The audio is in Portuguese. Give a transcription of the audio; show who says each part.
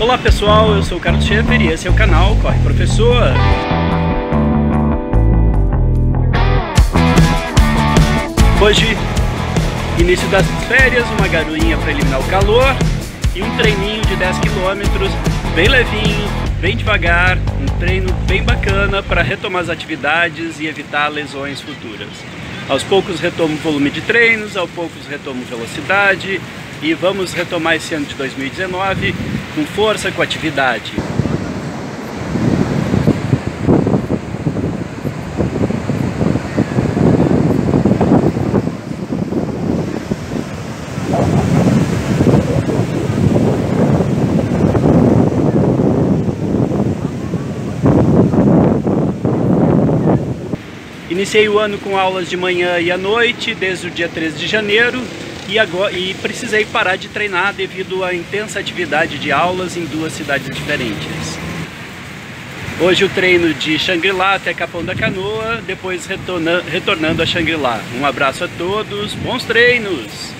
Speaker 1: Olá pessoal, eu sou o Carlos Schaefer e esse é o canal Corre Professor. Hoje, início das férias, uma garoinha para eliminar o calor e um treininho de 10 km, bem levinho, bem devagar, um treino bem bacana para retomar as atividades e evitar lesões futuras. Aos poucos retomo o volume de treinos, aos poucos retomo velocidade e vamos retomar esse ano de 2019 com força, com atividade. Iniciei o ano com aulas de manhã e à noite, desde o dia 13 de janeiro, e, agora, e precisei parar de treinar devido à intensa atividade de aulas em duas cidades diferentes. Hoje o treino de Xangri-Lá até Capão da Canoa, depois retornando a Xangri-Lá. Um abraço a todos, bons treinos!